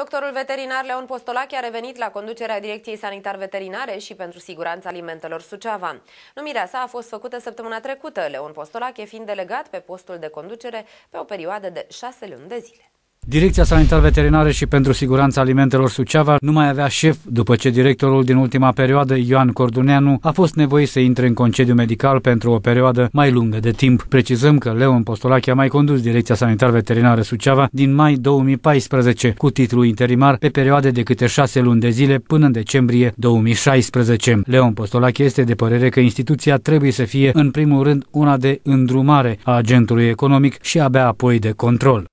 Doctorul veterinar Leon Postolache a revenit la conducerea Direcției Sanitar-Veterinare și pentru Siguranța Alimentelor Suceava. Numirea sa a fost făcută săptămâna trecută, Leon Postolache fiind delegat pe postul de conducere pe o perioadă de șase luni de zile. Direcția Sanitar-Veterinară și pentru Siguranța Alimentelor Suceava nu mai avea șef după ce directorul din ultima perioadă, Ioan Corduneanu, a fost nevoit să intre în concediu medical pentru o perioadă mai lungă de timp. Precizăm că Leon Postolache a mai condus Direcția Sanitar-Veterinară Suceava din mai 2014 cu titlu interimar pe perioade de câte șase luni de zile până în decembrie 2016. Leon Postolache este de părere că instituția trebuie să fie în primul rând una de îndrumare a agentului economic și abia apoi de control.